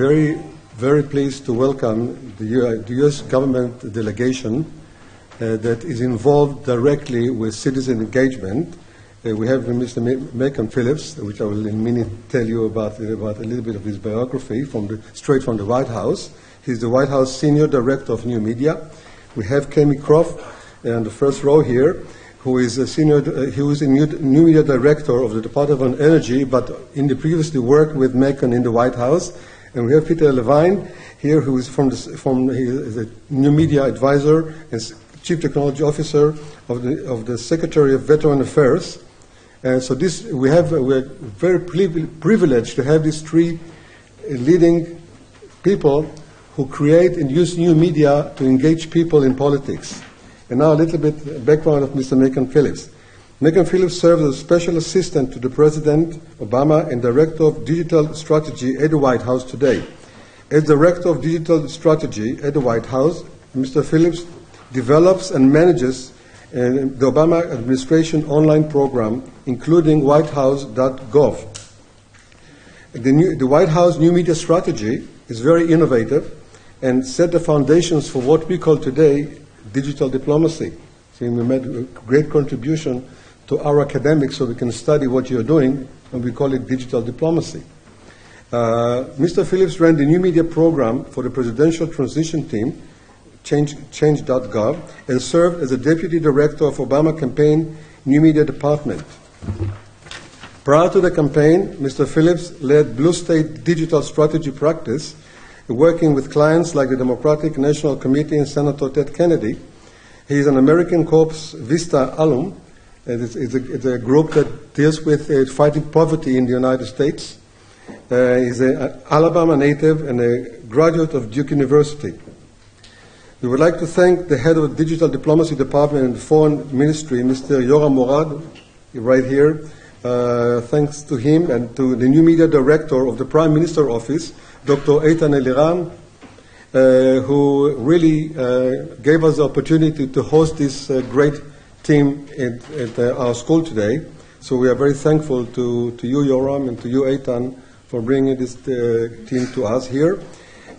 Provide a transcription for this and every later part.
Very, very pleased to welcome the, U- the U.S. government delegation uh, that is involved directly with citizen engagement. Uh, we have Mr. Ma- Macon Phillips, which I will in a minute tell you about, about a little bit of his biography from the, straight from the White House. He's the White House Senior Director of New Media. We have Cammie Croft on the first row here, who is a senior, uh, he was a new, new media director of the Department of Energy, but in the previously worked with Macon in the White House. And we have Peter Levine here, who is from the, from, he is a new media advisor and chief technology officer of the, of the Secretary of Veteran Affairs. And so this, we have, we're very privileged to have these three leading people who create and use new media to engage people in politics. And now a little bit background of Mr. Macon Phillips. Macon Phillips serves as special assistant to the President Obama and Director of Digital Strategy at the White House today. As Director of Digital Strategy at the White House, Mr. Phillips develops and manages uh, the Obama administration online program, including whitehouse.gov. The, new, the White House new media strategy is very innovative and set the foundations for what we call today digital diplomacy. So we made a great contribution to our academics so we can study what you're doing, and we call it digital diplomacy. Uh, Mr. Phillips ran the new media program for the presidential transition team, change, change.gov, and served as a deputy director of Obama campaign new media department. Prior to the campaign, Mr. Phillips led Blue State digital strategy practice, working with clients like the Democratic National Committee and Senator Ted Kennedy. He is an AmeriCorps VISTA alum. And It's, it's, a, it's a group that deals with uh, fighting poverty in the United States. Uh, he's an Alabama native and a graduate of Duke University. We would like to thank the head of the Digital Diplomacy Department the Foreign Ministry, Mr. Yoram Morad, right here. Uh, thanks to him and to the new media director of the Prime Minister Office, Dr. Eitan Eliram, uh, who really uh, gave us the opportunity to host this uh, great team at, at our school today. So we are very thankful to, to you, Yoram, and to you, Eitan, for bringing this uh, team to us here.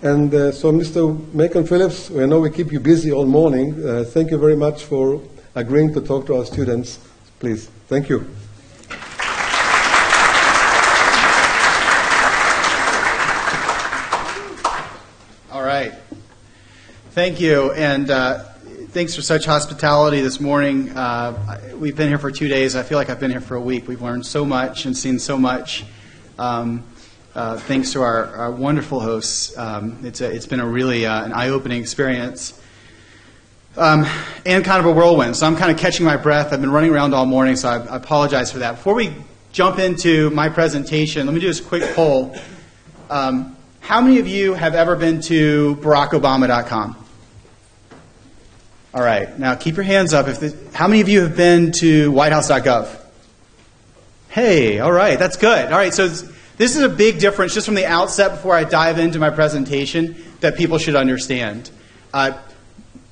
And uh, so, Mr. Macon Phillips, I know we keep you busy all morning. Uh, thank you very much for agreeing to talk to our students. Please, thank you. All right. Thank you, and uh, thanks for such hospitality this morning. Uh, we've been here for two days. I feel like I've been here for a week. We've learned so much and seen so much. Um, uh, thanks to our, our wonderful hosts, um, it's, a, it's been a really uh, an eye-opening experience. Um, and kind of a whirlwind. So I'm kind of catching my breath. I've been running around all morning, so I, I apologize for that. Before we jump into my presentation, let me do this quick poll. Um, how many of you have ever been to BarackObama.com? All right. Now keep your hands up. If the, how many of you have been to WhiteHouse.gov? Hey, all right, that's good. All right, so this this is a big difference just from the outset before I dive into my presentation that people should understand. Uh,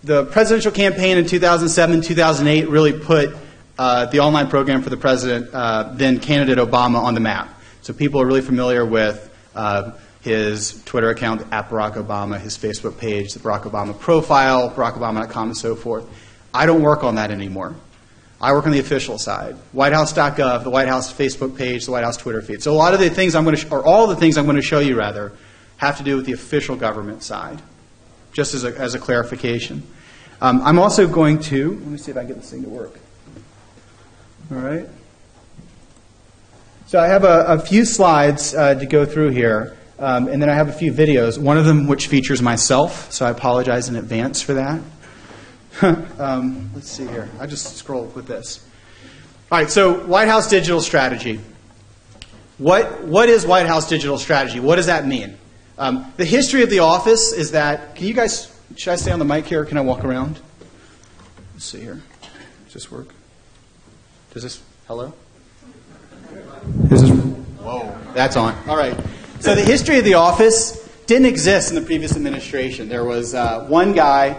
the presidential campaign in 2007 2008 really put uh, the online program for the president, uh, then candidate Obama, on the map. So people are really familiar with uh, his Twitter account, at Barack Obama, his Facebook page, the Barack Obama profile, BarackObama.com, and so forth. I don't work on that anymore. I work on the official side, WhiteHouse.gov, the White House Facebook page, the White House Twitter feed. So a lot of the things I'm going to, or all the things I'm going to show you rather, have to do with the official government side just as a, as a clarification. Um, I'm also going to, let me see if I can get this thing to work. All right. So I have a, a few slides uh, to go through here, um, and then I have a few videos, one of them which features myself, so I apologize in advance for that. um, let's see here. I just scrolled with this. All right, so White House digital strategy. What, what is White House digital strategy? What does that mean? Um, the history of the office is that, can you guys, should I stay on the mic here or can I walk around? Let's see here. Does this work? Does this, hello? Is this, whoa, that's on. All right. So the history of the office didn't exist in the previous administration. There was uh, one guy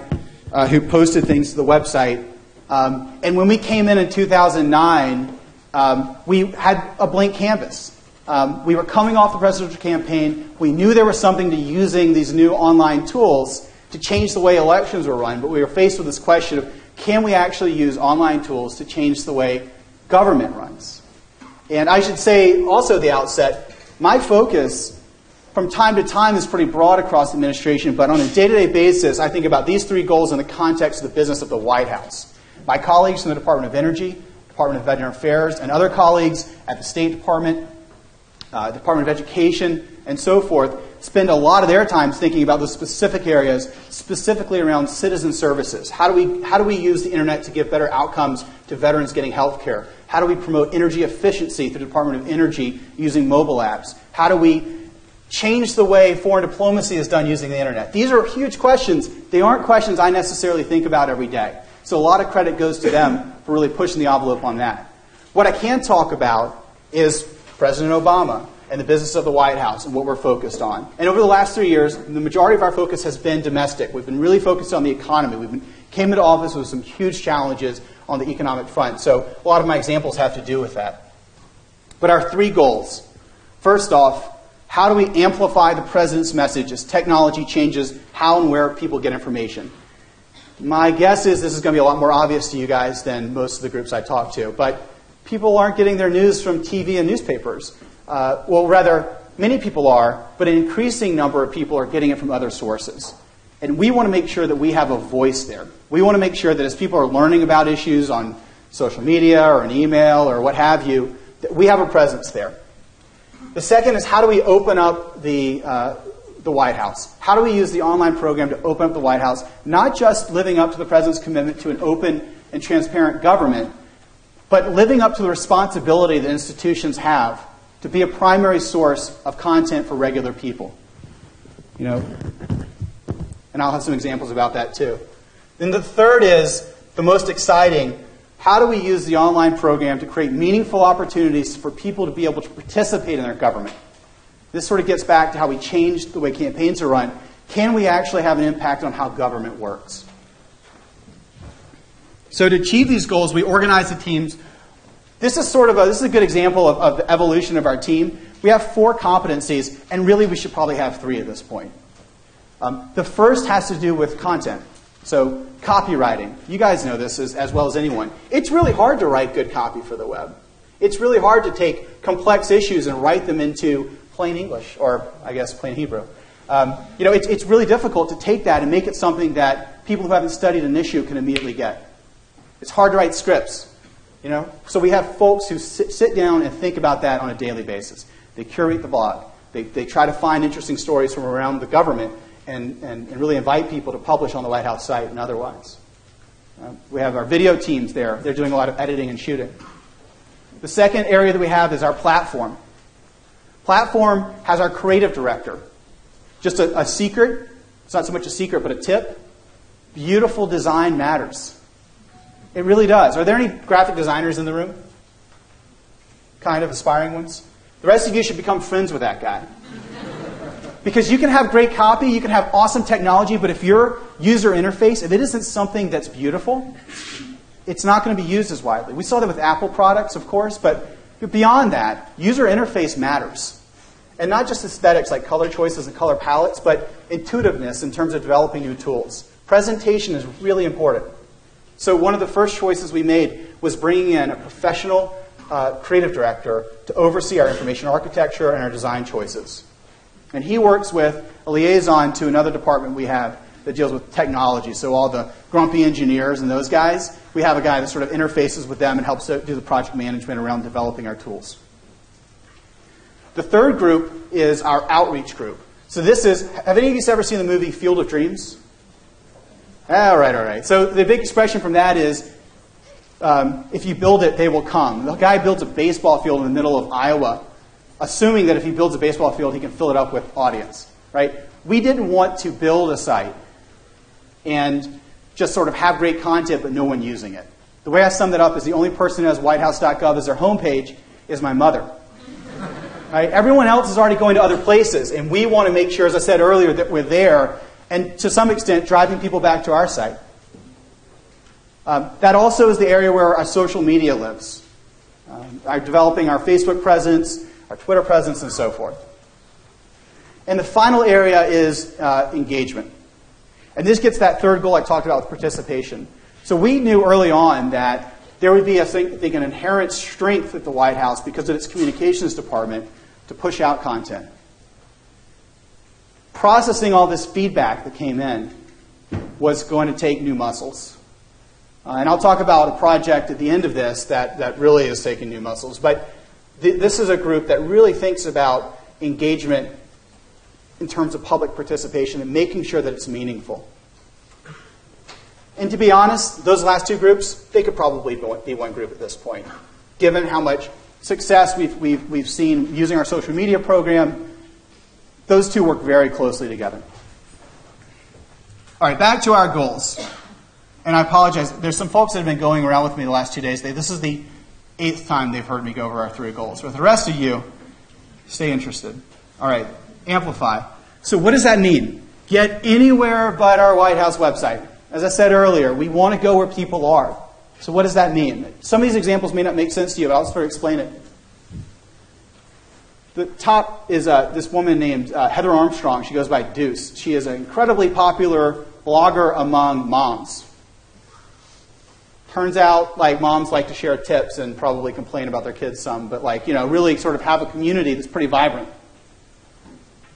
uh, who posted things to the website. Um, and when we came in in 2009, um, we had a blank canvas. Um, we were coming off the presidential campaign. We knew there was something to using these new online tools to change the way elections were run, but we were faced with this question of can we actually use online tools to change the way government runs? And I should say also at the outset, my focus from time to time is pretty broad across the administration, but on a day to day basis, I think about these three goals in the context of the business of the White House. My colleagues from the Department of Energy, Department of Veteran Affairs, and other colleagues at the State Department, uh, Department of Education, and so forth spend a lot of their time thinking about those specific areas, specifically around citizen services. How do we, how do we use the internet to give better outcomes to veterans getting health care? How do we promote energy efficiency through the Department of Energy using mobile apps? How do we change the way foreign diplomacy is done using the internet? These are huge questions. They aren't questions I necessarily think about every day. So a lot of credit goes to them for really pushing the envelope on that. What I can talk about is President Obama and the business of the White House and what we're focused on. And over the last three years, the majority of our focus has been domestic. We've been really focused on the economy. We've been, came into office with some huge challenges on the economic front. So a lot of my examples have to do with that. But our three goals. First off, how do we amplify the president's message as technology changes how and where people get information? My guess is this is going to be a lot more obvious to you guys than most of the groups I talk to, but people aren't getting their news from TV and newspapers. Uh, well, rather, many people are, but an increasing number of people are getting it from other sources. And we want to make sure that we have a voice there. We want to make sure that as people are learning about issues on social media or an email or what have you, that we have a presence there. The second is how do we open up the, uh, the White House? How do we use the online program to open up the White House, not just living up to the President's commitment to an open and transparent government, but living up to the responsibility that institutions have to be a primary source of content for regular people. You know, and I'll have some examples about that too. Then the third is the most exciting. How do we use the online program to create meaningful opportunities for people to be able to participate in their government? This sort of gets back to how we change the way campaigns are run. Can we actually have an impact on how government works? So to achieve these goals, we organize the teams this is sort of a, this is a good example of, of the evolution of our team. We have four competencies, and really we should probably have three at this point. Um, the first has to do with content. So, copywriting. You guys know this as, as well as anyone. It's really hard to write good copy for the web. It's really hard to take complex issues and write them into plain English, or I guess plain Hebrew. Um, you know, it's, it's really difficult to take that and make it something that people who haven't studied an issue can immediately get. It's hard to write scripts. You know? So we have folks who sit, sit down and think about that on a daily basis. They curate the blog. They, they try to find interesting stories from around the government and, and, and really invite people to publish on the White House site and otherwise. Uh, we have our video teams there. They're doing a lot of editing and shooting. The second area that we have is our platform. Platform has our creative director. Just a, a secret, it's not so much a secret, but a tip. Beautiful design matters. It really does. Are there any graphic designers in the room? Kind of aspiring ones? The rest of you should become friends with that guy. Because you can have great copy, you can have awesome technology, but if your user interface, if it isn't something that's beautiful, it's not going to be used as widely. We saw that with Apple products, of course, but beyond that, user interface matters. And not just aesthetics like color choices and color palettes, but intuitiveness in terms of developing new tools. Presentation is really important. So one of the first choices we made was bringing in a professional uh, creative director to oversee our information architecture and our design choices. And he works with a liaison to another department we have that deals with technology. So all the grumpy engineers and those guys, we have a guy that sort of interfaces with them and helps do the project management around developing our tools. The third group is our outreach group. So this is, have any of you ever seen the movie Field of Dreams? All right, all right. So the big expression from that is um, if you build it, they will come. The guy builds a baseball field in the middle of Iowa, assuming that if he builds a baseball field, he can fill it up with audience, right? We didn't want to build a site and just sort of have great content, but no one using it. The way I summed that up is the only person who has whitehouse.gov as their homepage is my mother. Right? Everyone else is already going to other places, and we want to make sure, as I said earlier, that we're there and to some extent driving people back to our site. Um, that also is the area where our social media lives. Um, our developing our Facebook presence, our Twitter presence, and so forth. And the final area is uh, engagement. And this gets that third goal I talked about with participation. So we knew early on that there would be, I think, I think, an inherent strength at the White House because of its communications department to push out content. Processing all this feedback that came in was going to take new muscles. Uh, and I'll talk about a project at the end of this that, that really is taking new muscles. But th- this is a group that really thinks about engagement in terms of public participation and making sure that it's meaningful. And to be honest, those last two groups, they could probably be one group at this point, given how much success we've, we've, we've seen using our social media program. Those two work very closely together. All right, back to our goals. And I apologize. There's some folks that have been going around with me the last two days. This is the eighth time they've heard me go over our three goals. But the rest of you, stay interested. All right, amplify. So, what does that mean? Get anywhere but our White House website. As I said earlier, we want to go where people are. So, what does that mean? Some of these examples may not make sense to you, but I'll just sort of explain it. The top is uh, this woman named uh, Heather Armstrong. She goes by Dooce. She is an incredibly popular blogger among moms. Turns out, like, moms like to share tips and probably complain about their kids some, but, like, you know, really sort of have a community that's pretty vibrant.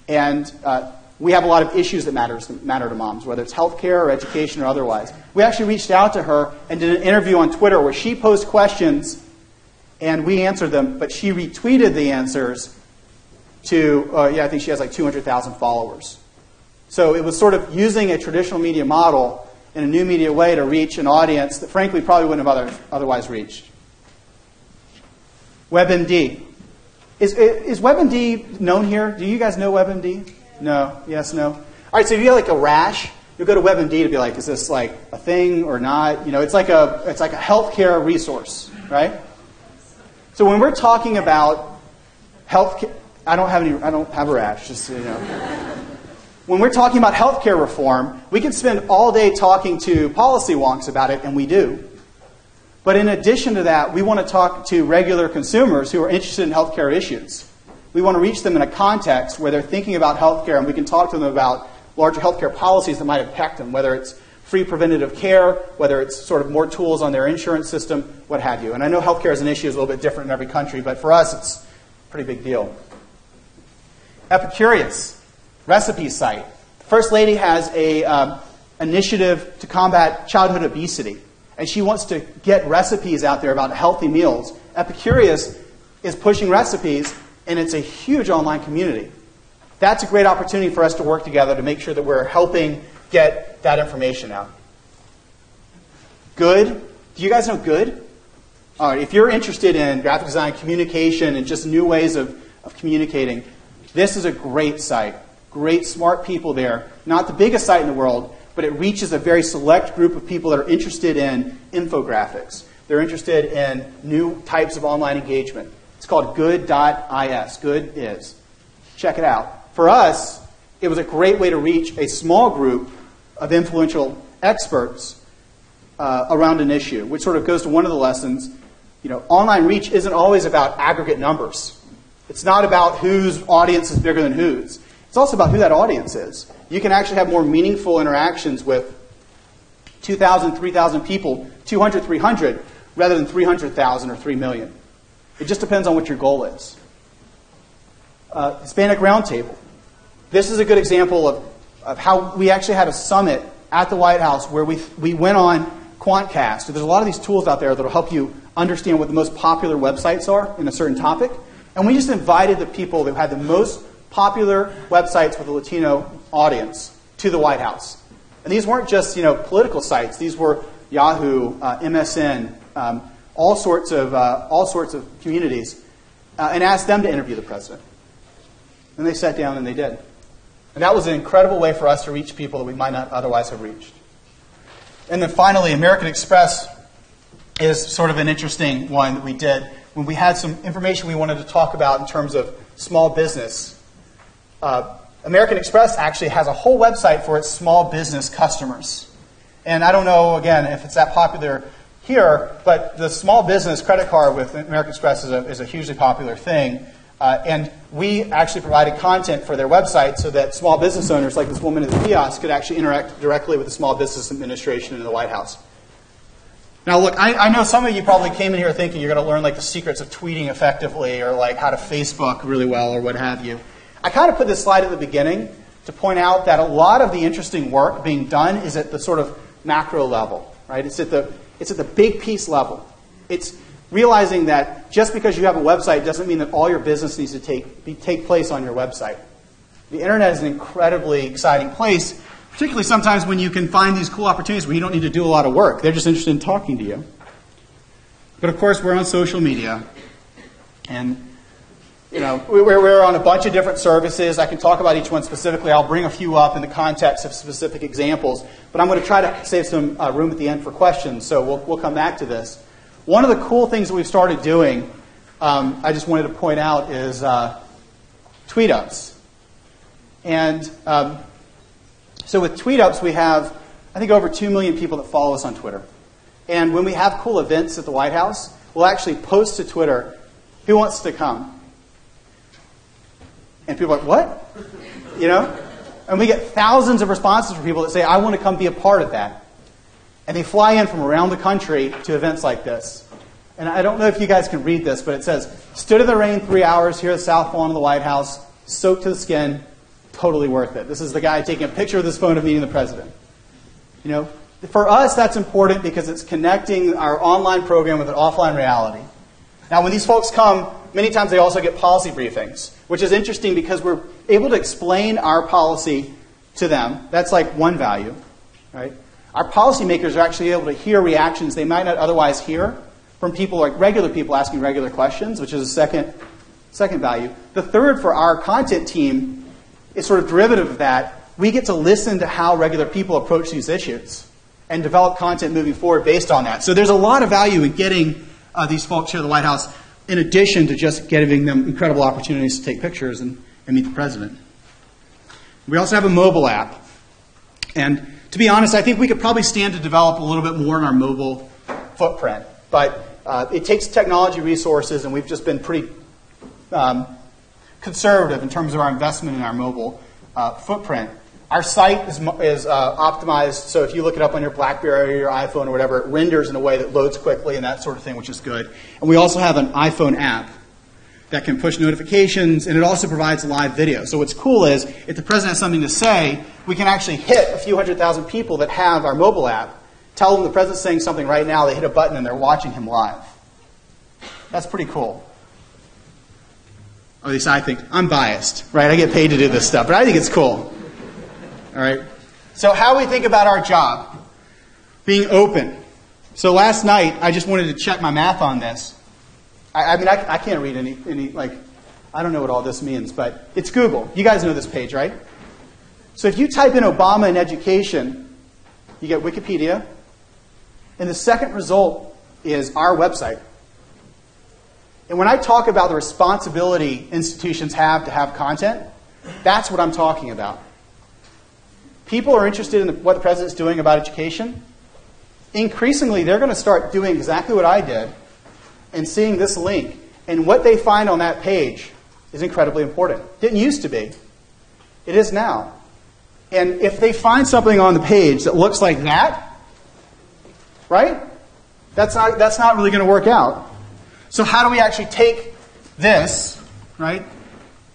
And uh, we have a lot of issues that matters, matter to moms, whether it's healthcare or education or otherwise. We actually reached out to her and did an interview on Twitter where she posed questions and we answered them, but she retweeted the answers to, uh, yeah, I think she has like 200,000 followers. So it was sort of using a traditional media model in a new media way to reach an audience that frankly probably wouldn't have other, otherwise reached. WebMD. Is, is WebMD known here? Do you guys know WebMD? No? Yes, no? All right, so if you have like a rash, you'll go to WebMD to be like, is this like a thing or not? You know, it's like a, it's like a healthcare resource, right? So when we're talking about health, I don't have any, I don't have a rash, just so you know when we're talking about healthcare reform, we can spend all day talking to policy wonks about it, and we do. But in addition to that, we want to talk to regular consumers who are interested in healthcare issues. We want to reach them in a context where they're thinking about healthcare, and we can talk to them about larger healthcare policies that might impact them, whether it's free preventative care, whether it's sort of more tools on their insurance system, what have you. And I know healthcare as an issue is a little bit different in every country, but for us, it's a pretty big deal. Epicurious recipe site. First Lady has a um, initiative to combat childhood obesity, and she wants to get recipes out there about healthy meals. Epicurious is pushing recipes, and it's a huge online community. That's a great opportunity for us to work together to make sure that we're helping get that information out. Good. Do you guys know good? All right, if you're interested in graphic design, communication, and just new ways of, of communicating, this is a great site great, smart people there. Not the biggest site in the world, but it reaches a very select group of people that are interested in infographics. They're interested in new types of online engagement. It's called good.is. Good is. Check it out. For us, it was a great way to reach a small group of influential experts uh, around an issue, which sort of goes to one of the lessons. You know, online reach isn't always about aggregate numbers. It's not about whose audience is bigger than whose. It's also about who that audience is. You can actually have more meaningful interactions with 2,000, 3,000 people, 200, 300, rather than 300,000 or 3 million. It just depends on what your goal is. Uh, Hispanic Roundtable. This is a good example of, of how we actually had a summit at the White House where we, we went on Quantcast. There's a lot of these tools out there that will help you understand what the most popular websites are in a certain topic. And we just invited the people that had the most popular websites with a Latino audience to the White House. And these weren't just you know political sites; these were Yahoo, uh, MSN, um, all sorts of uh, all sorts of communities, uh, and asked them to interview the president. And they sat down and they did. And that was an incredible way for us to reach people that we might not otherwise have reached. And then finally, American Express is sort of an interesting one that we did when we had some information we wanted to talk about in terms of small business uh, American Express actually has a whole website for its small business customers. And I don't know, again, if it's that popular here, but the small business credit card with American Express is a, is a hugely popular thing. Uh, and we actually provided content for their website so that small business owners, like this woman in the kiosk, could actually interact directly with the Small Business Administration in the White House. Now, look, I, I, know some of you probably came in here thinking you're going to learn like the secrets of tweeting effectively or like how to Facebook really well or what have you. I kind of put this slide at the beginning to point out that a lot of the interesting work being done is at the sort of macro level, right? It's at the, it's at the big piece level. It's realizing that just because you have a website doesn't mean that all your business needs to take, be, take place on your website. The internet is an incredibly exciting place Particularly sometimes when you can find these cool opportunities where you don't need to do a lot of work. They're just interested in talking to you. But of course, we're on social media. And, you know, we're, we're on a bunch of different services. I can talk about each one specifically. I'll bring a few up in the context of specific examples. But I'm going to try to save some uh, room at the end for questions. So we'll, we'll come back to this. One of the cool things that we've started doing, um, I just wanted to point out, is uh, tweet ups. And um, so with tweet ups, we have, I think, over 2 million people that follow us on Twitter. And when we have cool events at the White House, we'll actually post to Twitter, who wants to come? And people are like, what? You know? And we get thousands of responses from people that say, I want to come be a part of that. And they fly in from around the country to events like this. And I don't know if you guys can read this, but it says, stood in the rain three hours here at the South Lawn of the White House, soaked to the skin, totally worth it. This is the guy taking a picture of his phone of meeting the president. You know, for us, that's important because it's connecting our online program with an offline reality. Now, when these folks come, many times they also get policy briefings, which is interesting because we're able to explain our policy to them. That's like one value, right? Our policymakers are actually able to hear reactions they might not otherwise hear from people like regular people asking regular questions, which is a second, second value. The third for our content team is sort of derivative of that. We get to listen to how regular people approach these issues and develop content moving forward based on that. So there's a lot of value in getting uh, these folks here at the White House, in addition to just giving them incredible opportunities to take pictures and, and meet the president. We also have a mobile app. And to be honest, I think we could probably stand to develop a little bit more in our mobile footprint. But uh, it takes technology resources, and we've just been pretty um, conservative in terms of our investment in our mobile uh, footprint. Our site is, is uh, optimized, so if you look it up on your BlackBerry or your iPhone or whatever, it renders in a way that loads quickly and that sort of thing, which is good. And we also have an iPhone app that can push notifications, and it also provides live video. So what's cool is, if the president has something to say, we can actually hit a few hundred thousand people that have our mobile app, tell them the president's saying something right now, they hit a button and they're watching him live. That's pretty cool at least I think, I'm biased, right? I get paid to do this stuff, but I think it's cool. All right? So, how we think about our job being open. So, last night, I just wanted to check my math on this. I, I mean, I, I can't read any, any, like, I don't know what all this means, but it's Google. You guys know this page, right? So, if you type in Obama in education, you get Wikipedia, and the second result is our website. And when I talk about the responsibility institutions have to have content, that's what I'm talking about. People are interested in what the president's doing about education. Increasingly, they're going to start doing exactly what I did and seeing this link. And what they find on that page is incredibly important. Didn't used to be, it is now. And if they find something on the page that looks like that, right? That's not, that's not really going to work out. So, how do we actually take this, right,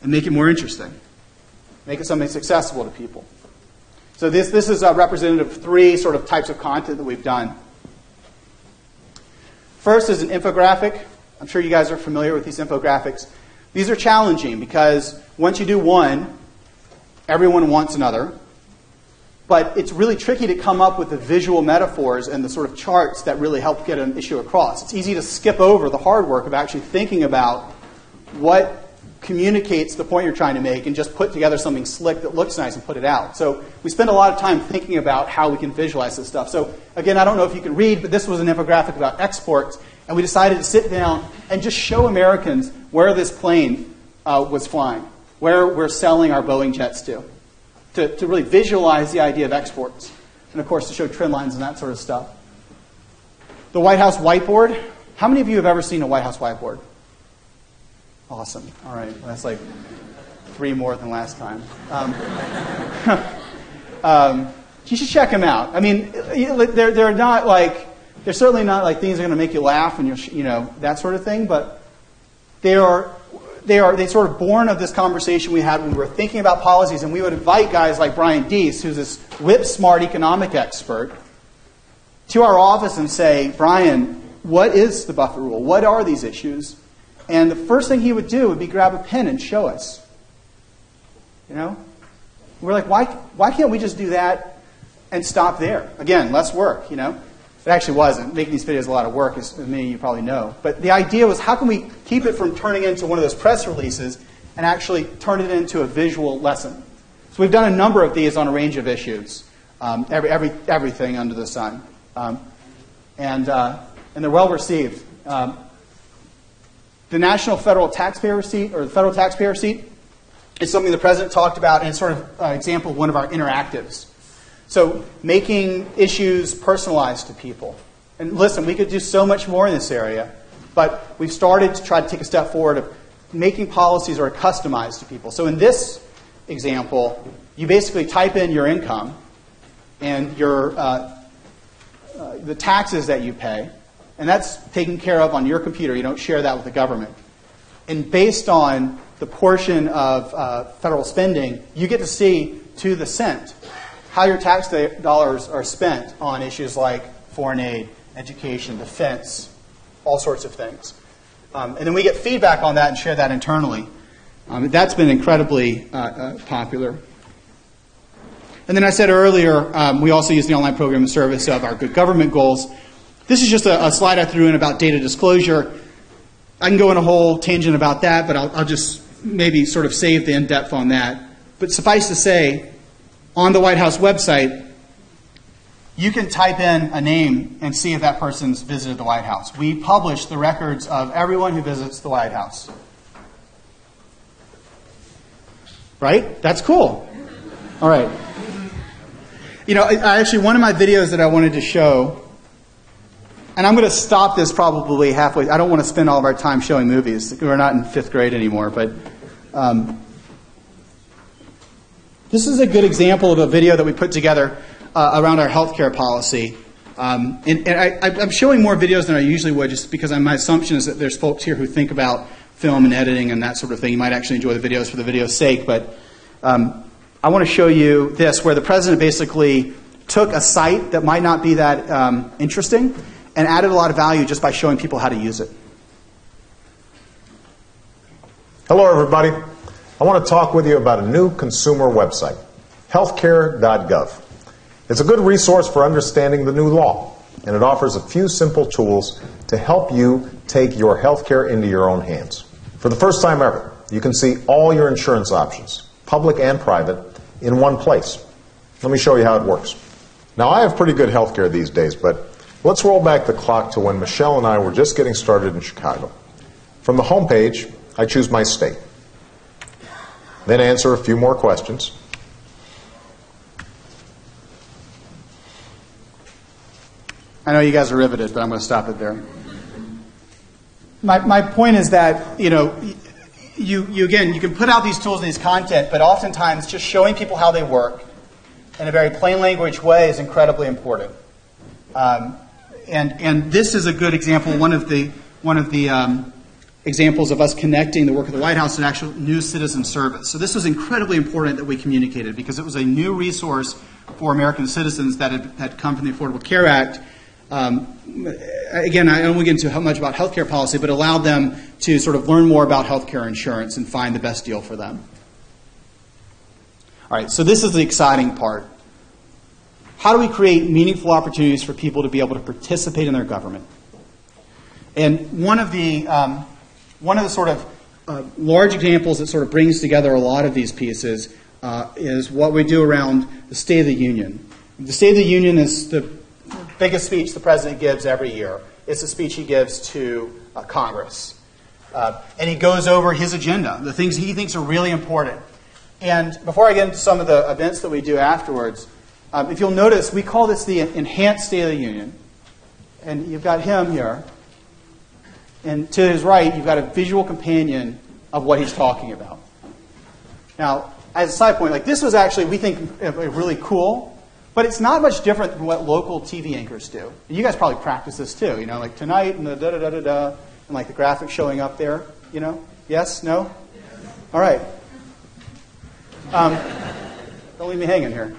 and make it more interesting? Make it something that's accessible to people. So, this, this is a representative of three sort of types of content that we've done. First is an infographic. I'm sure you guys are familiar with these infographics. These are challenging because once you do one, everyone wants another. But it's really tricky to come up with the visual metaphors and the sort of charts that really help get an issue across. It's easy to skip over the hard work of actually thinking about what communicates the point you're trying to make and just put together something slick that looks nice and put it out. So we spend a lot of time thinking about how we can visualize this stuff. So again, I don't know if you can read, but this was an infographic about exports, and we decided to sit down and just show Americans where this plane uh, was flying, where we're selling our Boeing jets to to, to really visualize the idea of exports. And of course, to show trend lines and that sort of stuff. The White House whiteboard. How many of you have ever seen a White House whiteboard? Awesome. All right. That's like three more than last time. Um, um, you should check them out. I mean, they're, they're not like, they're certainly not like things that are going to make you laugh and you're, you know, that sort of thing, but they are, they are, they sort of born of this conversation we had when we were thinking about policies, and we would invite guys like Brian Deese, who's this whip smart economic expert, to our office and say, Brian, what is the buffer rule? What are these issues? And the first thing he would do would be grab a pen and show us. You know? We're like, why, why can't we just do that and stop there? Again, less work, you know? It actually wasn't. Making these videos a lot of work, as many of you probably know. But the idea was how can we keep it from turning into one of those press releases and actually turn it into a visual lesson? So we've done a number of these on a range of issues, um, every, every, everything under the sun. Um, and, uh, and they're well received. Um, the National Federal Taxpayer Receipt, or the Federal Taxpayer Receipt, is something the President talked about, and it's sort of an example of one of our interactives. So, making issues personalized to people. And listen, we could do so much more in this area, but we've started to try to take a step forward of making policies that are customized to people. So, in this example, you basically type in your income and your, uh, uh, the taxes that you pay, and that's taken care of on your computer. You don't share that with the government. And based on the portion of uh, federal spending, you get to see to the cent how your tax dollars are spent on issues like foreign aid, education, defense, all sorts of things. Um, and then we get feedback on that and share that internally. Um, that's been incredibly uh, uh, popular. And then I said earlier, um, we also use the online program in service of our good government goals. This is just a, a, slide I threw in about data disclosure. I can go in a whole tangent about that, but I'll, I'll just maybe sort of save the in depth on that. But suffice to say, on the White House website, you can type in a name and see if that person's visited the White House. We publish the records of everyone who visits the White House. Right? That's cool. All right. You know, I, actually, one of my videos that I wanted to show and I'm going to stop this probably halfway. I don't want to spend all of our time showing movies. We're not in fifth grade anymore, but um, this is a good example of a video that we put together uh, around our healthcare policy. Um, and, and I, am showing more videos than I usually would, just because my assumption is that there's folks here who think about film and editing and that sort of thing. You might actually enjoy the videos for the video's sake, but um, I want to show you this, where the president basically took a site that might not be that um, interesting and added a lot of value just by showing people how to use it. Hello, everybody. I want to talk with you about a new consumer website, healthcare.gov. It's a good resource for understanding the new law, and it offers a few simple tools to help you take your healthcare into your own hands. For the first time ever, you can see all your insurance options, public and private, in one place. Let me show you how it works. Now, I have pretty good healthcare these days, but Let's roll back the clock to when Michelle and I were just getting started in Chicago. From the home page, I choose my state. Then answer a few more questions. I know you guys are riveted, but I'm going to stop it there. My, my point is that, you know, you, you again, you can put out these tools and these content, but oftentimes just showing people how they work in a very plain language way is incredibly important. Um, and, and this is a good example, one of the, one of the um, examples of us connecting the work of the White House and actual new citizen service. So this was incredibly important that we communicated because it was a new resource for American citizens that had, had come from the Affordable Care Act. Um, again, I don't want to get into much about healthcare policy, but allowed them to sort of learn more about healthcare insurance and find the best deal for them. All right, so this is the exciting part how do we create meaningful opportunities for people to be able to participate in their government? And one of the, um, one of the sort of uh, large examples that sort of brings together a lot of these pieces uh, is what we do around the State of the Union. The State of the Union is the biggest speech the president gives every year. It's a speech he gives to uh, Congress. Uh, and he goes over his agenda, the things he thinks are really important. And before I get into some of the events that we do afterwards, um, if you'll notice, we call this the Enhanced State of the Union. And you've got him here. And to his right, you've got a visual companion of what he's talking about. Now, as a side point, like this was actually, we think, really cool, but it's not much different than what local TV anchors do. And you guys probably practice this too, you know, like tonight and the da da da da da, and like the graphic showing up there, you know? Yes? No? All right. Um, don't leave me hanging here.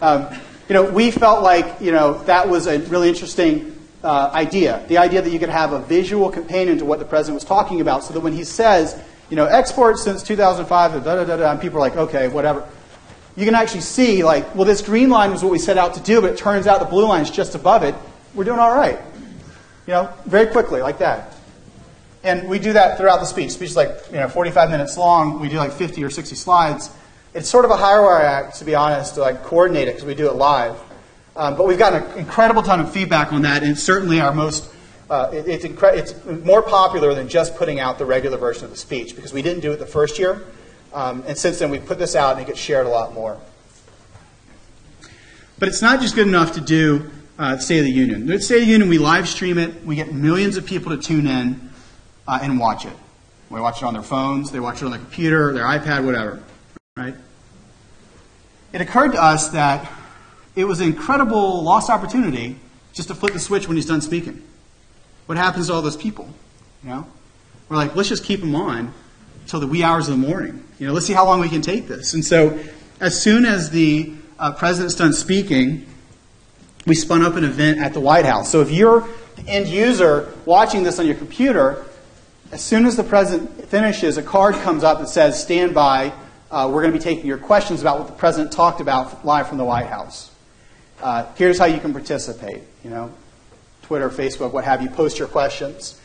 Um, you know, we felt like, you know, that was a really interesting uh, idea. The idea that you could have a visual companion to what the president was talking about so that when he says, you know, exports since 2005, da da da da, and people are like, okay, whatever. You can actually see, like, well, this green line was what we set out to do, but it turns out the blue line is just above it. We're doing all right. You know, very quickly, like that. And we do that throughout the speech. Speech is like, you know, 45 minutes long. We do like 50 or 60 slides. It's sort of a high wire act, to be honest, to like coordinate it because we do it live. Um, but we've gotten an incredible ton of feedback on that, and it's certainly our most uh, it, it's, incre- it's more popular than just putting out the regular version of the speech because we didn't do it the first year. Um, and since then, we put this out and it gets shared a lot more. But it's not just good enough to do uh, State of the Union. The State of the Union, we live stream it. We get millions of people to tune in uh, and watch it. They watch it on their phones, they watch it on their computer, their iPad, whatever. Right? It occurred to us that it was an incredible lost opportunity just to flip the switch when he's done speaking. What happens to all those people? You know, we're like, let's just keep them on until the wee hours of the morning. You know, let's see how long we can take this. And so, as soon as the uh, president's done speaking, we spun up an event at the White House. So if you're the end user watching this on your computer, as soon as the president finishes, a card comes up that says, "Stand by. Uh, we're going to be taking your questions about what the president talked about live from the White House. Uh, here's how you can participate." You know, Twitter, Facebook, what have you, post your questions.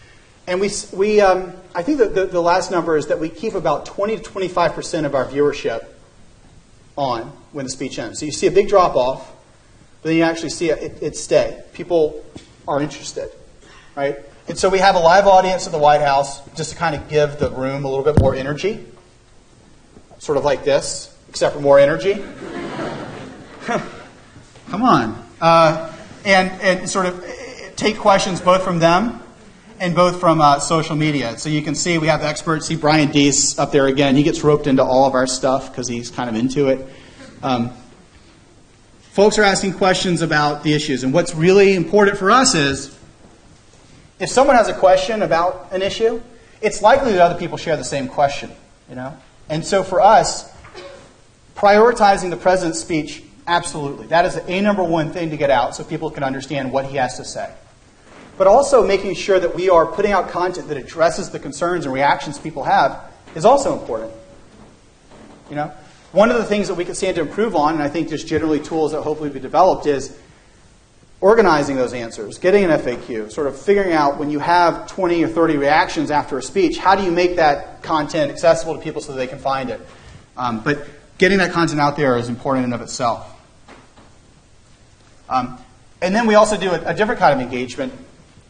And we, we um, I think that the, the last number is that we keep about 20 to 25% of our viewership on when the speech ends. So you see a big drop off, but then you actually see it, it, it stay. People are interested, right? And so we have a live audience at the White House just to kind of give the room a little bit more energy, sort of like this, except for more energy. Come on. Uh, and, and sort of take questions both from them and both from uh, social media. So you can see we have experts. See Brian Deese up there again. He gets roped into all of our stuff because he's kind of into it. Um, folks are asking questions about the issues. And what's really important for us is if someone has a question about an issue, it's likely that other people share the same question. You know? And so for us, prioritizing the president's speech, absolutely. That is a number one thing to get out so people can understand what he has to say but also making sure that we are putting out content that addresses the concerns and reactions people have is also important. You know, one of the things that we can stand to improve on, and I think just generally tools that hopefully be developed, is organizing those answers, getting an FAQ, sort of figuring out when you have 20 or 30 reactions after a speech, how do you make that content accessible to people so they can find it? Um, but getting that content out there is important in and of itself. Um, and then we also do a, a different kind of engagement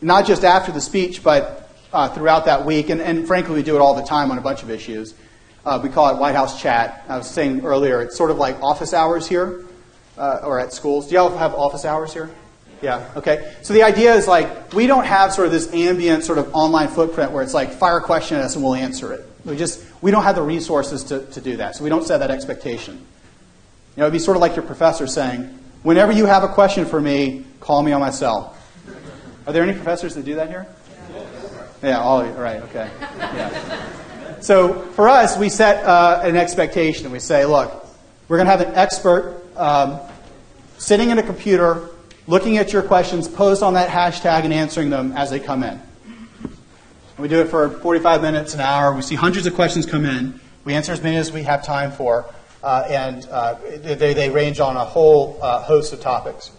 not just after the speech, but uh, throughout that week. And, and, frankly, we do it all the time on a bunch of issues. Uh, we call it White House chat. I was saying earlier, it's sort of like office hours here uh, or at schools. Do y'all have office hours here? Yeah, okay. So the idea is like, we don't have sort of this ambient sort of online footprint where it's like, fire a question at us and we'll answer it. We just, we don't have the resources to, to do that. So we don't set that expectation. You know, it'd be sort of like your professor saying, whenever you have a question for me, call me on my cell. Are there any professors that do that here? Yeah, all right, okay. Yeah. So for us, we set uh, an expectation. We say, look, we're going to have an expert um, sitting in a computer, looking at your questions, posed on that hashtag, and answering them as they come in. We do it for 45 minutes, an hour. We see hundreds of questions come in. We answer as many as we have time for, uh, and uh, they, they range on a whole uh, host of topics.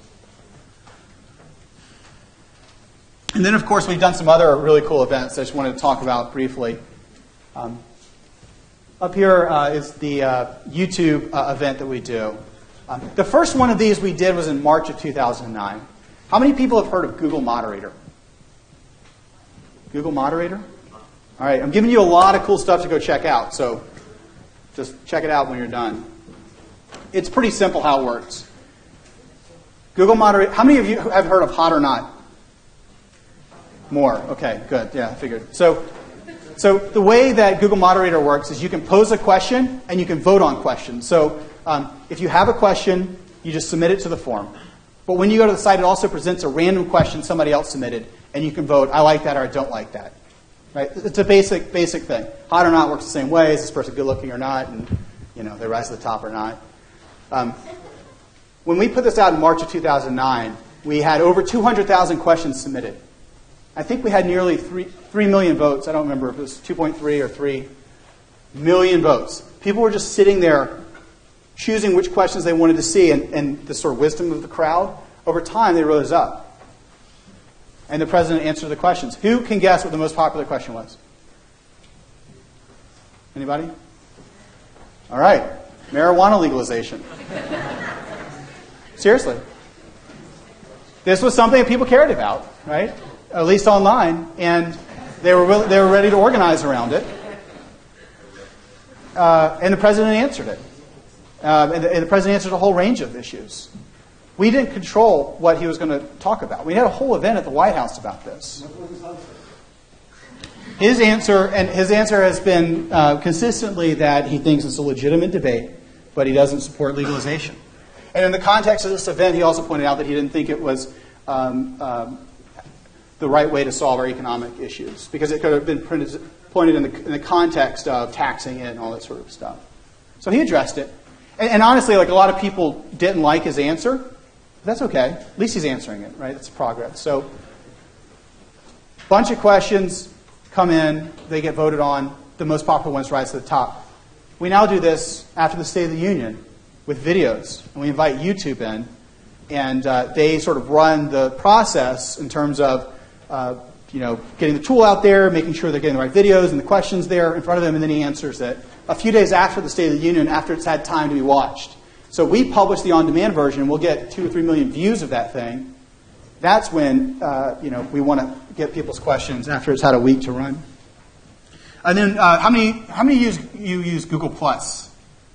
And then, of course, we've done some other really cool events I just wanted to talk about briefly. Um, up here uh, is the uh, YouTube uh, event that we do. Um, the first one of these we did was in March of 2009. How many people have heard of Google Moderator? Google Moderator? All right, I'm giving you a lot of cool stuff to go check out, so just check it out when you're done. It's pretty simple how it works. Google Moderator, how many of you have heard of Hot or Not? More. Okay, good. Yeah, I figured. So, So the way that Google Moderator works is you can pose a question and you can vote on questions. So um, if you have a question, you just submit it to the form. But when you go to the site, it also presents a random question somebody else submitted, and you can vote, I like that or I don't like that. Right? It's a basic, basic thing. Hot or not works the same way. Is this person good looking or not? And, you know, they rise to the top or not. Um, when we put this out in March of 2009, we had over 200,000 questions submitted. I think we had nearly 3, 3 million votes. I don't remember if it was 2.3 or 3 million votes. People were just sitting there choosing which questions they wanted to see, and, and the sort of wisdom of the crowd, over time they rose up. And the president answered the questions. Who can guess what the most popular question was? Anybody? All right. Marijuana legalization. Seriously. This was something that people cared about, right? At least online, and they were, they were ready to organize around it. Uh, and the president answered it. Uh, and, the, and the president answered a whole range of issues. We didn't control what he was going to talk about. We had a whole event at the White House about this. His answer, and his answer has been uh, consistently that he thinks it's a legitimate debate, but he doesn't support legalization. And in the context of this event, he also pointed out that he didn't think it was um, um, the right way to solve our economic issues because it could have been printed, pointed in the, in the context of taxing it and all that sort of stuff. So he addressed it. And, and honestly, like a lot of people didn't like his answer. That's okay. At least he's answering it, right? It's progress. So, bunch of questions come in, they get voted on. The most popular ones rise to the top. We now do this after the State of the Union with videos, and we invite YouTube in, and uh, they sort of run the process in terms of uh, you know getting the tool out there, making sure they're getting the right videos and the questions there in front of them, and then he answers it a few days after the State of the Union, after it's had time to be watched. So we publish the on-demand version. We'll get two or three million views of that thing. That's when uh, you know we want to get people's questions after it's had a week to run. And then, uh, how many how many use you use Google Plus?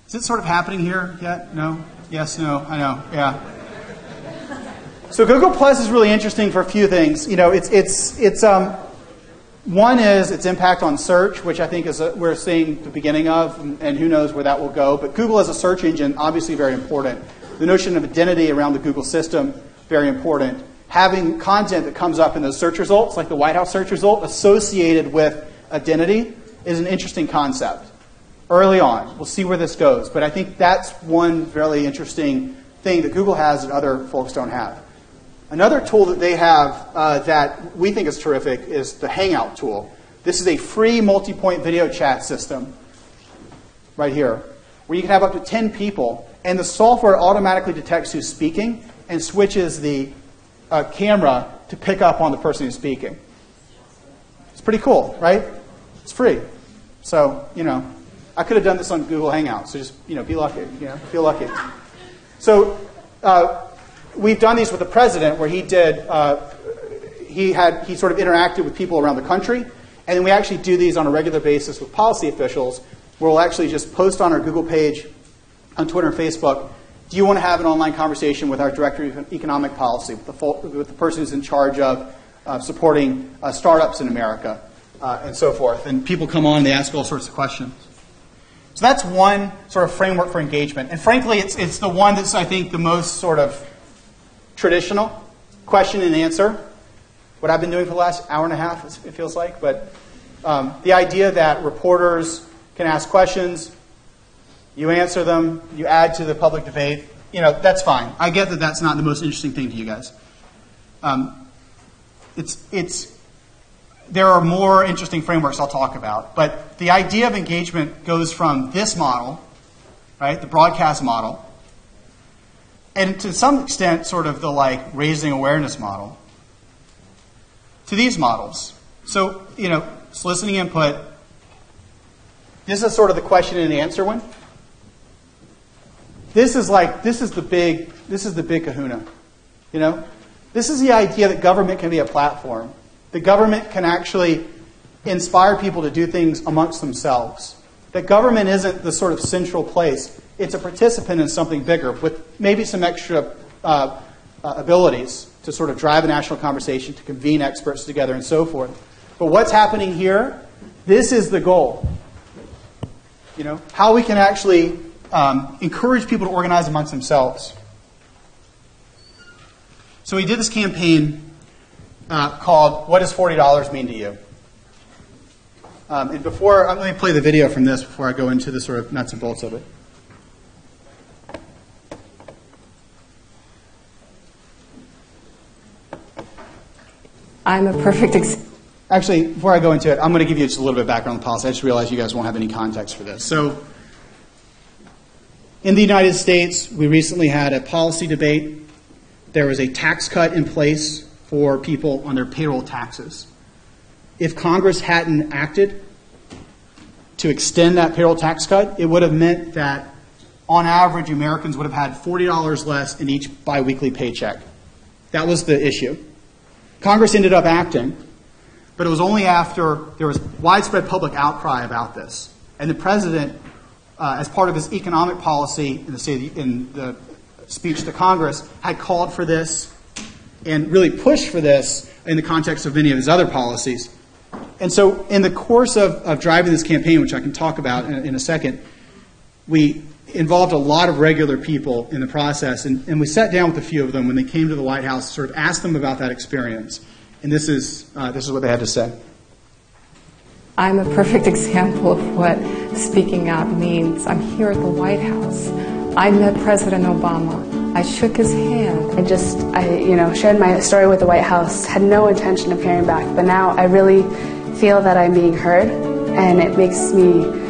Is it sort of happening here yet? No. Yes. No. I know. Yeah. So Google Plus is really interesting for a few things. You know, it's it's it's um, one is its impact on search, which I think is a, we're seeing the beginning of, and, and, who knows where that will go. But Google as a search engine, obviously very important. The notion of identity around the Google system, very important. Having content that comes up in those search results, like the White House search result, associated with identity, is an interesting concept. Early on, we'll see where this goes. But I think that's one fairly interesting thing that Google has that other folks don't have. Another tool that they have uh, that we think is terrific is the Hangout tool. This is a free multi point video chat system right here where you can have up to 10 people, and the software automatically detects who's speaking and switches the uh, camera to pick up on the person who's speaking. It's pretty cool, right? It's free. So, you know, I could have done this on Google Hangouts, so just, you know, be lucky, you know, feel lucky. So, uh, we've done these with the president where he did, uh, he had, he sort of interacted with people around the country. And then we actually do these on a regular basis with policy officials where we'll actually just post on our Google page, on Twitter and Facebook, do you want to have an online conversation with our director of economic policy, with the, with the person who's in charge of uh, supporting uh, startups in America, uh, and so forth? And people come on, and they ask all sorts of questions. So that's one sort of framework for engagement. And frankly, it's, it's the one that's, I think, the most sort of traditional question and answer, what I've been doing for the last hour and a half, it feels like. But um, the idea that reporters can ask questions, you answer them, you add to the public debate, you know, that's fine. I get that that's not the most interesting thing to you guys. Um, it's, it's, there are more interesting frameworks I'll talk about. But the idea of engagement goes from this model, right, the broadcast model, and to some extent, sort of the like raising awareness model, to these models. So, you know, soliciting input. This is sort of the question and answer one. This is like this is the big this is the big kahuna. You know? This is the idea that government can be a platform. The government can actually inspire people to do things amongst themselves. That government isn't the sort of central place it's a participant in something bigger with maybe some extra uh, uh, abilities to sort of drive a national conversation, to convene experts together, and so forth. But what's happening here This is the goal. You know, how we can actually um, encourage people to organize amongst themselves. So we did this campaign uh, called "What Does Forty Dollars Mean to You?" Um, and before, let me play the video from this before I go into the sort of nuts and bolts of it. I'm a perfect example. Actually, before I go into it, I'm going to give you just a little bit of background on the policy. I just realized you guys won't have any context for this. So, in the United States, we recently had a policy debate. There was a tax cut in place for people on their payroll taxes. If Congress hadn't acted to extend that payroll tax cut, it would have meant that, on average, Americans would have had $40 less in each biweekly paycheck. That was the issue. Congress ended up acting, but it was only after there was widespread public outcry about this. And the president, uh, as part of his economic policy in the, in the speech to Congress, had called for this and really pushed for this in the context of many of his other policies. And so, in the course of, of driving this campaign, which I can talk about in, in a second, we involved a lot of regular people in the process, and, and, we sat down with a few of them when they came to the White House, sort of asked them about that experience. And this is, uh, this is what they had to say. I'm a perfect example of what speaking out means. I'm here at the White House. I met President Obama. I shook his hand. I just, I, you know, shared my story with the White House, had no intention of hearing back, but now I really feel that I'm being heard, and it makes me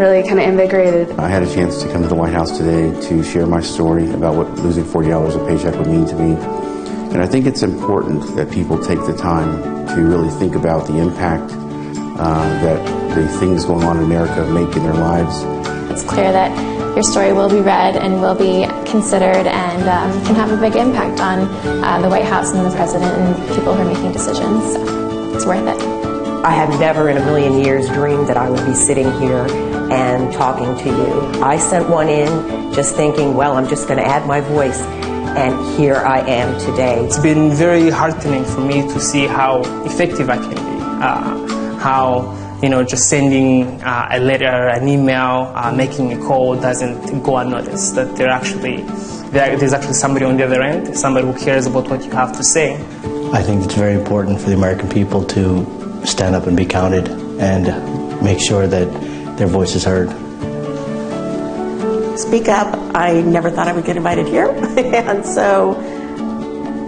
really kind of invigorated. I had a chance to come to the White House today to share my story about what losing $40 a paycheck would mean to me. And I think it's important that people take the time to really think about the impact uh, that the things going on in America make in their lives. It's clear that your story will be read and will be considered and um, can have a big impact on uh, the White House and the President and people who are making decisions. So it's worth it. I had never in a million years dreamed that I would be sitting here and talking to you. I sent one in just thinking, well, I'm just going to add my voice, and here I am today. It's been very heartening for me to see how effective I can be, uh, how you know, just sending uh, a letter, an email, uh, making a call doesn't go unnoticed. That there actually there's actually somebody on the other end, somebody who cares about what you have to say. I think it's very important for the American people to stand up and be counted and make sure that their voices heard. Speak up. I never thought I would get invited here. and so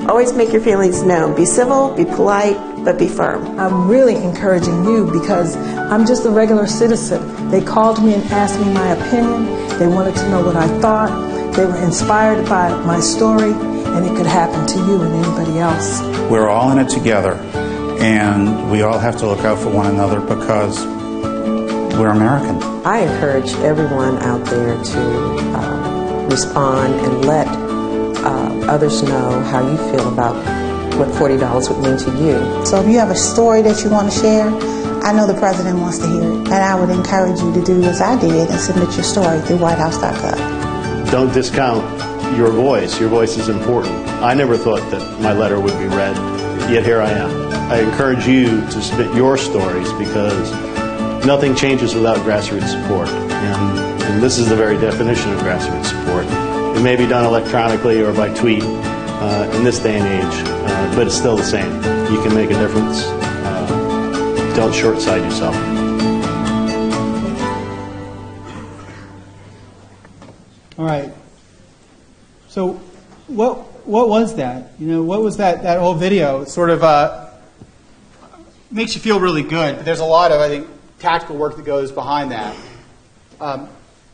always make your feelings known. Be civil, be polite, but be firm. I'm really encouraging you because I'm just a regular citizen. They called me and asked me my opinion. They wanted to know what I thought. They were inspired by my story, and it could happen to you and anybody else. We're all in it together, and we all have to look out for one another because we're American. I encourage everyone out there to uh, respond and let uh, others know how you feel about what $40 would mean to you. So if you have a story that you want to share, I know the president wants to hear it, and I would encourage you to do as I did and submit your story through whitehouse.gov. Don't discount your voice. Your voice is important. I never thought that my letter would be read, yet here I am. I encourage you to submit your stories because nothing changes without grassroots support. And, and, this is the very definition of grassroots support. It may be done electronically or by tweet uh, in this day and age, uh, but it's still the same. You can make a difference. Uh, don't short side yourself. All right. So, what what was that? You know, what was that that whole video? Sort of uh, makes you feel really good. But there's a lot of I think tactical work that goes behind that. Um,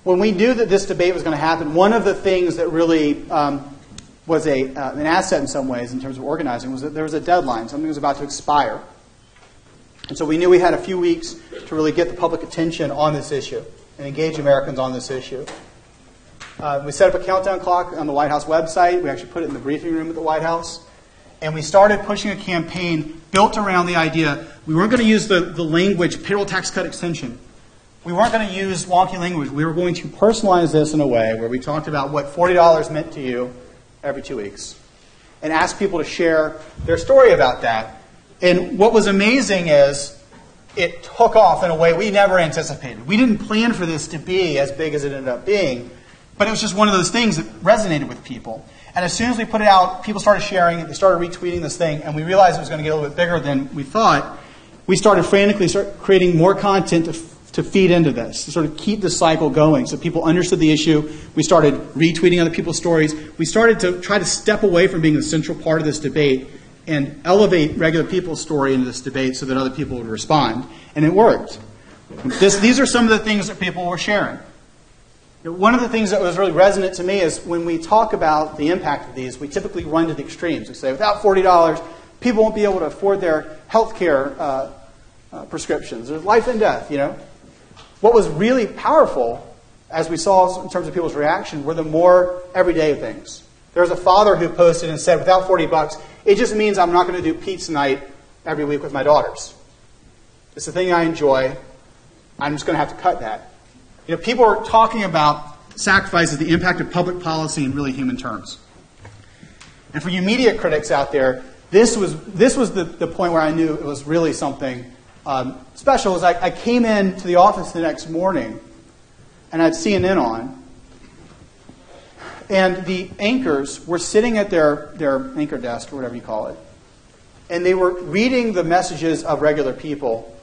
when we knew that this debate was going to happen, one of the things that really um, was a, uh, an asset in some ways in terms of organizing was that there was a deadline. Something was about to expire. And so we knew we had a few weeks to really get the public attention on this issue and engage Americans on this issue. Uh, we set up a countdown clock on the White House website. We actually put it in the briefing room at the White House. And we started pushing a campaign built around the idea we weren't going to use the, the language payroll tax cut extension. We weren't going to use wonky language. We were going to personalize this in a way where we talked about what $40 meant to you every two weeks and ask people to share their story about that. And what was amazing is it took off in a way we never anticipated. We didn't plan for this to be as big as it ended up being, but it was just one of those things that resonated with people. And as soon as we put it out, people started sharing it, they started retweeting this thing, and we realized it was going to get a little bit bigger than we thought. We started frantically start creating more content to, to feed into this, to sort of keep the cycle going so people understood the issue. We started retweeting other people's stories. We started to try to step away from being the central part of this debate and elevate regular people's story into this debate so that other people would respond. And it worked. This, these are some of the things that people were sharing. One of the things that was really resonant to me is when we talk about the impact of these, we typically run to the extremes. We say, without $40, people won't be able to afford their health care uh, uh, prescriptions. There's life and death, you know. What was really powerful, as we saw in terms of people's reaction, were the more everyday things. There was a father who posted and said, without 40 bucks, it just means I'm not going to do pizza night every week with my daughters. It's the thing I enjoy. I'm just going to have to cut that. You know, people are talking about sacrifices, the impact of public policy in really human terms. And for you media critics out there, this was, this was the, the point where I knew it was really something um, special. Is I, I came in to the office the next morning, and I had CNN on, and the anchors were sitting at their, their anchor desk, or whatever you call it, and they were reading the messages of regular people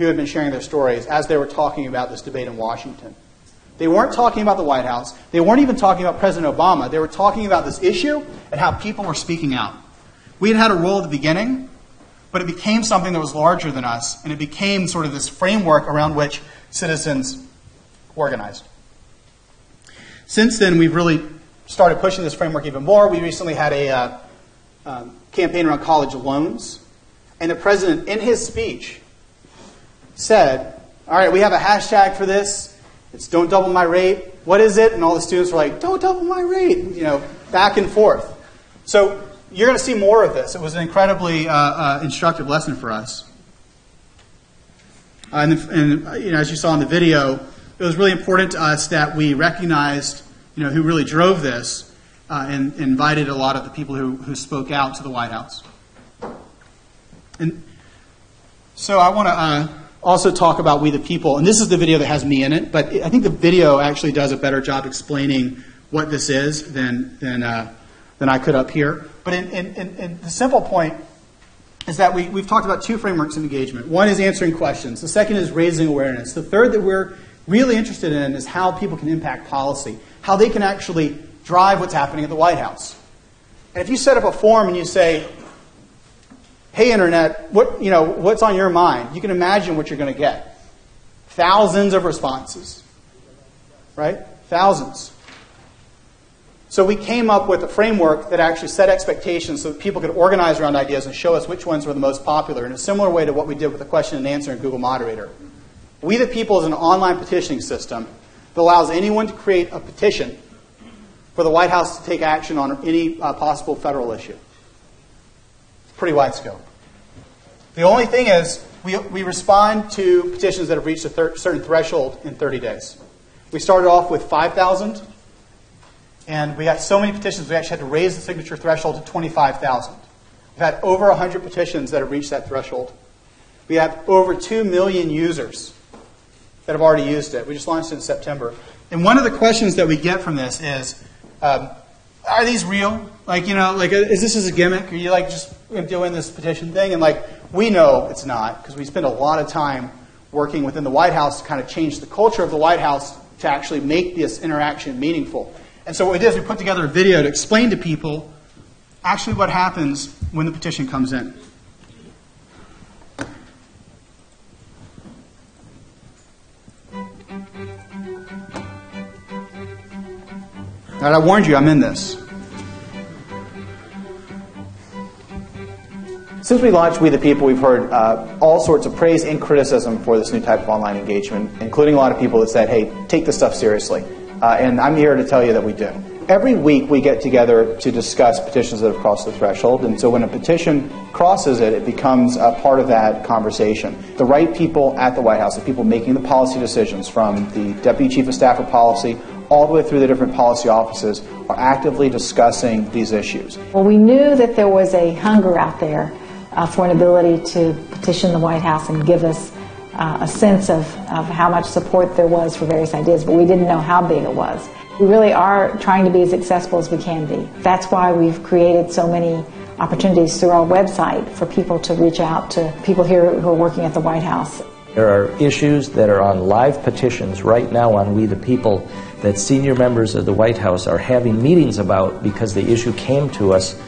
who had been sharing their stories as they were talking about this debate in Washington. They weren't talking about the White House. They weren't even talking about President Obama. They were talking about this issue and how people were speaking out. We had had a role at the beginning, but it became something that was larger than us, and it became sort of this framework around which citizens organized. Since then, we've really started pushing this framework even more. We recently had a uh, um, campaign around college loans, and the president, in his speech, said, All right, we have a hashtag for this. It's don't double my rate. What is it? And all the students were like, Don't double my rate. You know, back and forth. So you're going to see more of this. It was an incredibly uh, uh, instructive lesson for us. Uh, and, and you know, as you saw in the video, it was really important to us that we recognized you know, who really drove this uh, and, and invited a lot of the people who, who spoke out to the White House. And so I want to uh, also talk about We the People. And this is the video that has me in it, but I think the video actually does a better job explaining what this is than, than, uh, than I could up here. But in, in, in, the simple point is that we, we've talked about two frameworks of engagement. One is answering questions, the second is raising awareness. The third that we're really interested in is how people can impact policy, how they can actually drive what's happening at the White House. And if you set up a forum and you say, hey internet, what, you know, what's on your mind? You can imagine what you're going to get. Thousands of responses. Right? Thousands. So we came up with a framework that actually set expectations so that people could organize around ideas and show us which ones were the most popular in a similar way to what we did with the question and answer in Google Moderator. We the People is an online petitioning system that allows anyone to create a petition for the White House to take action on any uh, possible federal issue pretty wide scope. The only thing is, we, we respond to petitions that have reached a thir- certain threshold in 30 days. We started off with 5,000, and we got so many petitions, we actually had to raise the signature threshold to 25,000. We've had over 100 petitions that have reached that threshold. We have over 2 million users that have already used it. We just launched it in September. And one of the questions that we get from this is um, are these real? Like, you know, like, is this as a gimmick? Are you like just doing this petition thing? And like, we know it's not because we spend a lot of time working within the White House to kind of change the culture of the White House to actually make this interaction meaningful. And so what we did is we put together a video to explain to people actually what happens when the petition comes in. All right, I warned you, I'm in this. Since we launched We the People, we've heard uh, all sorts of praise and criticism for this new type of online engagement, including a lot of people that said, hey, take this stuff seriously. Uh, and I'm here to tell you that we do. Every week we get together to discuss petitions that have crossed the threshold, and so when a petition crosses it, it becomes a part of that conversation. The right people at the White House, the people making the policy decisions, from the Deputy Chief of Staff for Policy all the way through the different policy offices, are actively discussing these issues. Well, we knew that there was a hunger out there uh, for an ability to petition the White House and give us uh, a sense of, of how much support there was for various ideas, but we didn't know how big it was. We really are trying to be as accessible as we can be. That's why we've created so many opportunities through our website for people to reach out to people here who are working at the White House. There are issues that are on live petitions right now on We the People that senior members of the White House are having meetings about because the issue came to us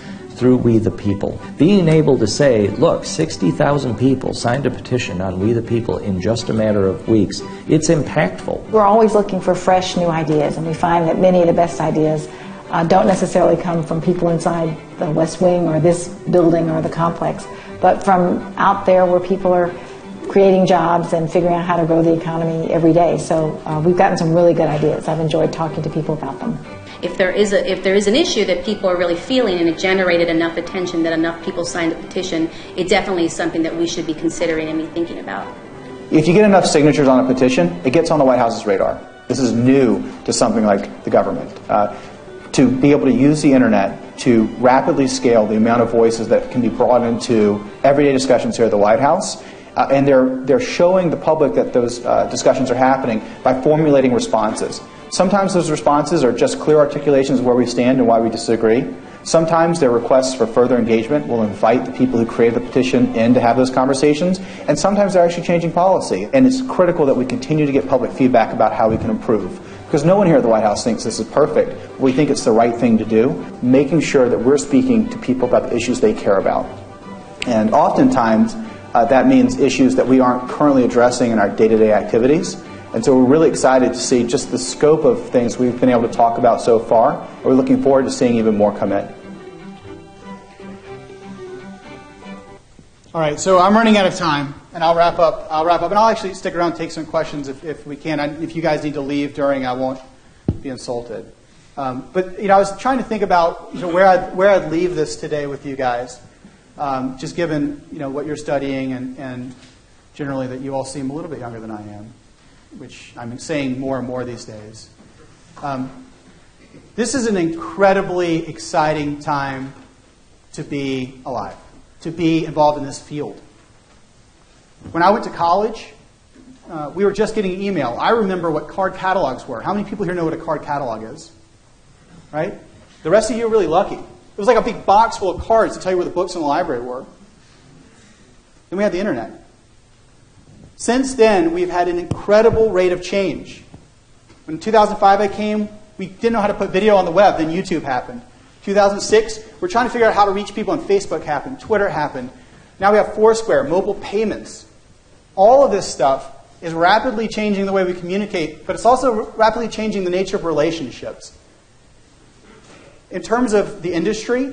through We the People. Being able to say, look, 60,000 people signed a petition on We the People in just a matter of weeks, it's impactful. We're always looking for fresh new ideas, and we find that many of the best ideas uh, don't necessarily come from people inside the West Wing or this building or the complex, but from out there where people are creating jobs and figuring out how to grow the economy every day. So uh, we've gotten some really good ideas. I've enjoyed talking to people about them. If there is a if there is an issue that people are really feeling and it generated enough attention that enough people signed a petition, it definitely is something that we should be considering and be thinking about. If you get enough signatures on a petition, it gets on the White House's radar. This is new to something like the government. Uh, to be able to use the internet to rapidly scale the amount of voices that can be brought into everyday discussions here at the White House. Uh, and they're, they're showing the public that those uh, discussions are happening by formulating responses. Sometimes those responses are just clear articulations of where we stand and why we disagree. Sometimes they're requests for further engagement. We'll invite the people who created the petition in to have those conversations. And sometimes they're actually changing policy. And it's critical that we continue to get public feedback about how we can improve. Because no one here at the White House thinks this is perfect. We think it's the right thing to do, making sure that we're speaking to people about the issues they care about. And oftentimes, uh, that means issues that we aren't currently addressing in our day to day activities. And so we're really excited to see just the scope of things we've been able to talk about so far. We're looking forward to seeing even more come in. All right, so I'm running out of time, and I'll wrap up. I'll wrap up, and I'll actually stick around and take some questions if, if we can. I, if you guys need to leave during, I won't be insulted. Um, but you know, I was trying to think about you know, where I'd, where I'd leave this today with you guys, um, just given you know what you're studying and, and generally that you all seem a little bit younger than I am, which I'm saying more and more these days. Um, this is an incredibly exciting time to be alive to be involved in this field. When I went to college, uh, we were just getting email. I remember what card catalogs were. How many people here know what a card catalog is? Right? The rest of you are really lucky. It was like a big box full of cards to tell you where the books in the library were. Then we had the internet. Since then, we've had an incredible rate of change. When 2005 I came, we didn't know how to put video on the web, then YouTube happened. 2006, we're trying to figure out how to reach people on Facebook happened, Twitter happened. Now we have Foursquare, mobile payments. All of this stuff is rapidly changing the way we communicate, but it's also rapidly changing the nature of relationships. In terms of the industry,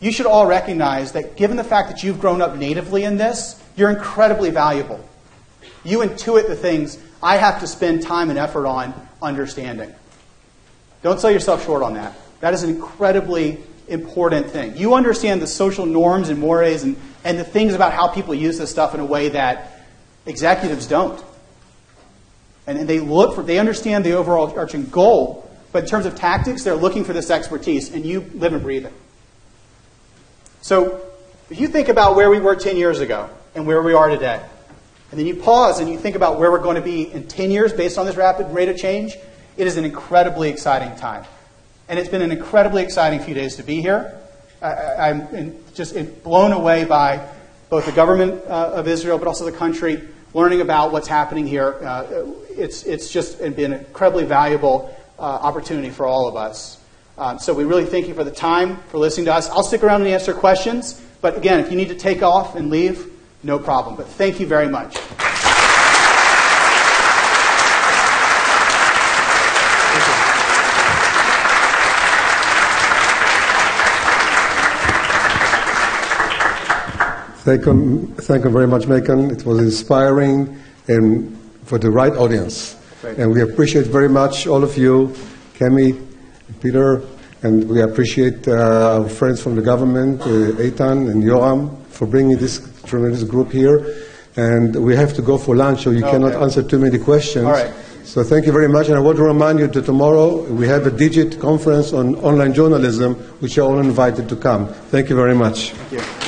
you should all recognize that given the fact that you've grown up natively in this, you're incredibly valuable. You intuit the things I have to spend time and effort on understanding. Don't sell yourself short on that. That is an incredibly important thing. You understand the social norms and mores and, and the things about how people use this stuff in a way that executives don't. And, and they look for, they understand the overall arching goal, but in terms of tactics, they're looking for this expertise, and you live and breathe it. So, if you think about where we were 10 years ago and where we are today, and then you pause and you think about where we're going to be in 10 years based on this rapid rate of change, it is an incredibly exciting time. And it's been an incredibly exciting few days to be here. I, am just blown away by both the government uh, of Israel, but also the country, learning about what's happening here. Uh, it's, it's just been an incredibly valuable uh, opportunity for all of us. Um, so we really thank you for the time, for listening to us. I'll stick around and answer questions. But again, if you need to take off and leave, no problem. But thank you very much. Thank you, thank you very much, Macon. It was inspiring and for the right audience. And we appreciate very much all of you, Cammie, Peter, and we appreciate uh, our friends from the government, uh, Eitan and Yoram, for bringing this tremendous group here. And we have to go for lunch, so you okay. cannot answer too many questions. All right. So thank you very much. And I want to remind you that tomorrow we have a Digit conference on online journalism, which you're all invited to come. Thank you very much. Thank you.